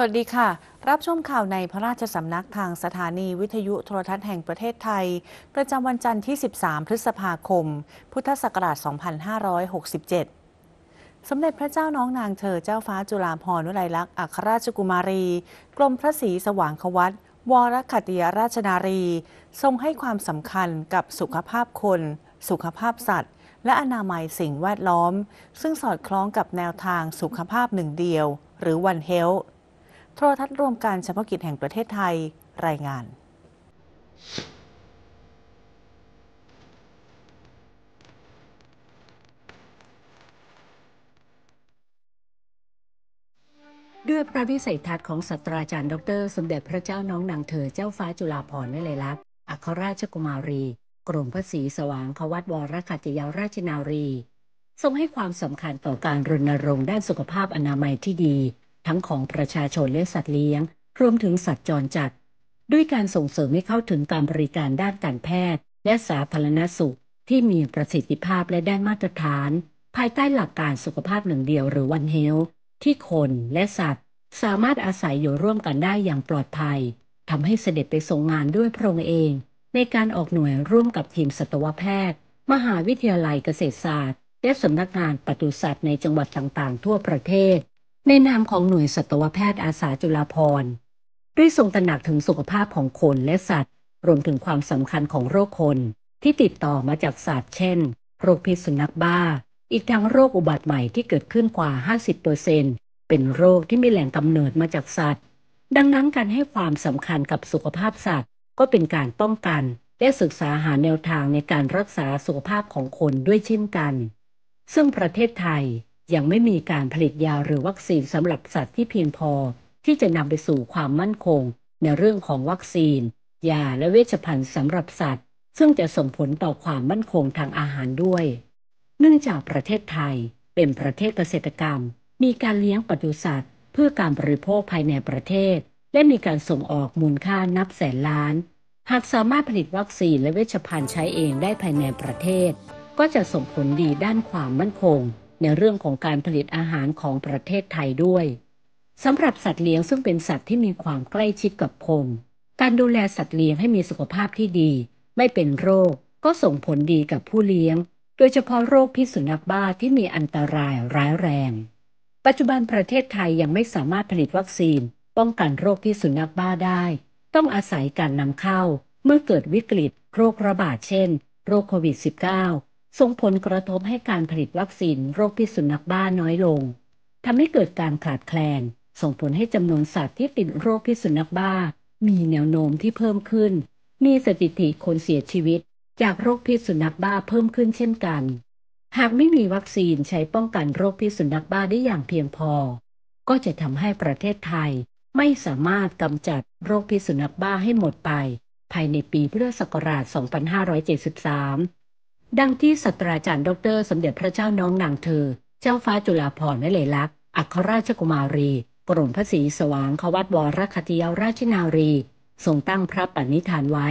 สวัสดีค่ะ รับชมข่าวในพระราชสำนักทางสถานีวิทยุโทรทัศน์แห่งประเทศไทย ประจำวันจันทร์ที่ 13 พฤษภาคม พุทธศักราช 2567 สมเด็จพระเจ้าน้องนางเธอเจ้าฟ้าจุฬาภรณ์วลัยลักษณ์อัครราชกุมารี กรมพระศรีสว่างควัตวรคัตยราชนารี ทรงให้ความสำคัญกับสุขภาพคน สุขภาพสัตว์ และอนามัยสิ่งแวดล้อม ซึ่งสอดคล้องกับแนวทางสุขภาพหนึ่งเดียว หรือ One Health โทรทัศน์รวมการเฉพาะกิจแห่งประเทศไทยรายงานด้วยพระวิสัยทัศน์ของศาสตราจารย์ดร สมเด็จพระเจ้าน้องนางเธอเจ้าฟ้าจุฬาภรณ์วิไลลักษณ์อัครราชกุมารี กรมพระศรีสว่างควัตวรคัจยาราชนารี ทรงให้ความสำคัญต่อการรณรงค์ด้านสุขภาพอนามัยที่ดี ทั้งของประชาชนและสัตว์เลี้ยง รวมถึงสัตว์จรจัด ด้วยการส่งเสริมให้เข้าถึงการบริการด้านการแพทย์ และสาธารณสุข ที่มีประสิทธิภาพและได้มาตรฐาน ภายใต้หลักการสุขภาพหนึ่งเดียวหรือวันเฮลที่คนและสัตว์ สามารถอาศัยอยู่ร่วมกันได้อย่างปลอดภัยทำให้เสด็จไปทรงงานด้วยพระองค์เอง ในการออกหน่วยร่วมกับทีมสัตวแพทย์ มหาวิทยาลัยเกษตรศาสตร์ และสำนักงานปศุสัตว์ในจังหวัดต่างๆ ทั่วประเทศ ในนามของหน่วยสัตวแพทย์อาสาจุฬาภรณ์ด้วยทรงตระหนักถึงสุขภาพของคนและสัตว์ รวมถึงความสำคัญของโรคคนที่ติดต่อมาจากสัตว์เช่น โรคพิษสุนัขบ้า อีกทั้งโรคอุบัติใหม่ที่เกิดขึ้นกว่า 50%เป็นโรคที่มีแหล่งกำเนิดมาจากสัตว์ ดังนั้นการให้ความสำคัญกับสุขภาพสัตว์ ก็เป็นการป้องกันและศึกษาหาแนวทางในการรักษาสุขภาพของคนด้วยเช่นกัน ซึ่งประเทศไทย ยังไม่มีการผลิตยาหรือวัคซีนสำหรับสัตว์ที่เพียงพอ ที่จะนำไปสู่ความมั่นคง ในเรื่องของวัคซีน ยาและเวชภัณฑ์สำหรับสัตว์ ซึ่งจะส่งผลต่อความมั่นคงทางอาหารด้วย เนื่องจากประเทศไทยเป็นประเทศเกษตรกรรม มีการเลี้ยงปศุสัตว์ เพื่อการบริโภคภายในประเทศ และมีการส่งออกมูลค่านับแสนล้าน หากสามารถผลิตวัคซีนและเวชภัณฑ์ใช้เองได้ภายในประเทศ ก็จะส่งผลดีด้านความมั่นคง ในเรื่องของการผลิตอาหารของประเทศไทยด้วยสำหรับสัตว์เลี้ยงซึ่งเป็นสัตว์ที่มีความใกล้ชิดกับคนการดูแลสัตว์เลี้ยงให้มีสุขภาพที่ดี ไม่เป็นโรค ก็ส่งผลดีกับผู้เลี้ยง โดยเฉพาะโรคพิษสุนัขบ้าที่มีอันตรายร้ายแรง ปัจจุบันประเทศไทยยังไม่สามารถผลิตวัคซีน ป้องกันโรคพิษสุนัขบ้าได้ ต้องอาศัยการนำเข้า เมื่อเกิดวิกฤต โรคระบาดเช่น โรคโควิด -19 ส่งผลกระทบให้การผลิตวัคซีนโรคพิษสุนัขบ้าน้อยลงทำให้เกิดการขาดแคลน ส่งผลให้จำนวนสัตว์ที่ติดโรคพิษสุนัขบ้า มีแนวโน้มที่เพิ่มขึ้น มีสถิติคนเสียชีวิต จากโรคพิษสุนัขบ้าเพิ่มขึ้นเช่นกัน หากไม่มีวัคซีนใช้ป้องกันโรคพิษสุนัขบ้าได้อย่างเพียงพอ ก็จะทำให้ประเทศไทย ไม่สามารถกำจัดโรคพิษสุนัขบ้าให้หมดไป ภายในปีพุทธศักราช 2573 ดังที่ศาสตราจารย์ดร สมเด็จพระเจ้าน้องนางเธอ เจ้าฟ้าจุฬาภรณ์วิไลลักษณ์อัครราชกุมารี กรมพระศรีสว่างควัตวรคัตยาราชนารี ทรงตั้งพระปณิธานไว้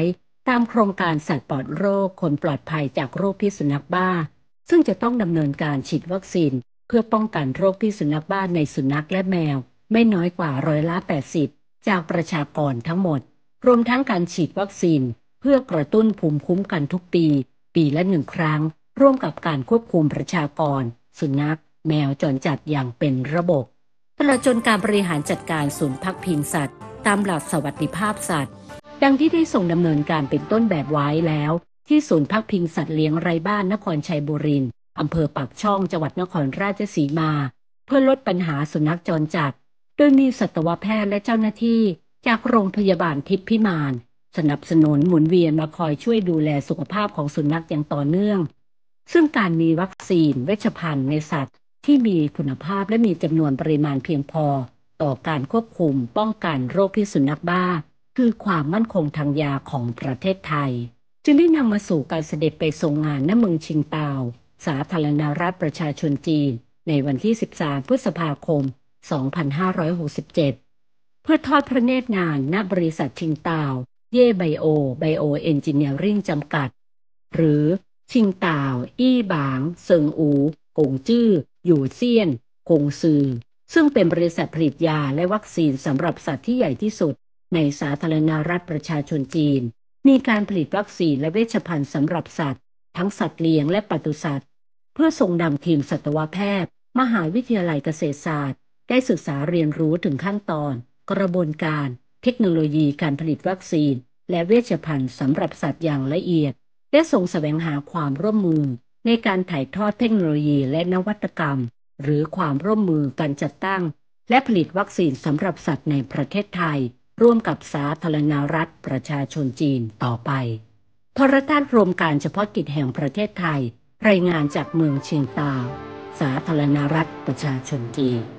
ตามโครงการสัตว์ปลอดโรคคนปลอดภัยจากโรคพิษสุนัขบ้า ซึ่งจะต้องดำเนินการฉีดวัคซีน เพื่อป้องกันโรคพิษสุนัขบ้าในสุนัขและแมว ไม่น้อยกว่าร้อยละ 80 จากประชากรทั้งหมด รวมทั้งการฉีดวัคซีน เพื่อกระตุ้นภูมิคุ้มกันทุกปี ปีละหนึ่งครั้ง ร่วมกับการควบคุมประชากร สุนัข แมวจรจัดอย่างเป็นระบบตลอดจนการบริหารจัดการศูนย์พักพิงสัตว์ ตามหลักสวัสดิภาพสัตว์ ดังที่ได้ส่งดำเนินการเป็นต้นแบบไว้แล้ว ที่ศูนย์พักพิงสัตว์เลี้ยงไร้บ้านนครชัยบุรีอำเภอปากช่องจังหวัดนครราชสีมา เพื่อลดปัญหาสุนัขจรจัด โดยมีสัตวแพทย์และเจ้าหน้าที่ จากโรงพยาบาลทิพย์พิมาน สนับสนุนหมุนเวียนมาคอยช่วยดูแลสุขภาพของสุนัขอย่างต่อเนื่อง ซึ่งการมีวัคซีนเวชภัณฑ์ในสัตว์ ที่มีคุณภาพและมีจำนวนปริมาณเพียงพอ ต่อการควบคุมป้องกันโรคพิษสุนัขบ้า คือความมั่นคงทางยาของประเทศไทย จึงได้นำมาสู่การเสด็จไปทรงงานณเมืองชิงเตาสาธารณรัฐประชาชนจีน ในวันที่ 13 พฤษภาคม 2567 เพื่อทอดพระเนตรงานณบริษัทชิงเตา เย่ไบโอ ไบโอเอนจิเนียริงจำกัด หรือ ชิงต่าว อี้บาง เซิงอู กงจื้อ อยู่เซียนกงซือ ซึ่งเป็นบริษัทผลิตยาและวัคซีนสำหรับสัตว์ที่ใหญ่ที่สุด ในสาธารณรัฐประชาชนจีน มีการผลิตวัคซีนและเวชภัณฑ์สำหรับสัตว์ ทั้งสัตว์เลี้ยงและปศุสัตว์ เพื่อส่งนำทีมสัตวแพทย์ มหาวิทยาลัยเกษตรศาสตร์ ได้ศึกษาเรียนรู้ถึงขั้นตอน กระบวนการ เทคโนโลยีการผลิตวัคซีน และเวชภัณฑ์สำหรับสัตว์อย่างละเอียด และส่งแสวงหาความร่วมมือ ในการถ่ายทอดเทคโนโลยีและนวัตกรรม หรือความร่วมมือการจัดตั้ง และผลิตวัคซีนสำหรับสัตว์ในประเทศไทย ร่วมกับสาธารณรัฐประชาชนจีนต่อไปทรทัศน์รวมการเฉพาะกิจแห่งประเทศไทย รายงานจากเมืองเชียงตาวสาธารณรัฐประชาชนจีน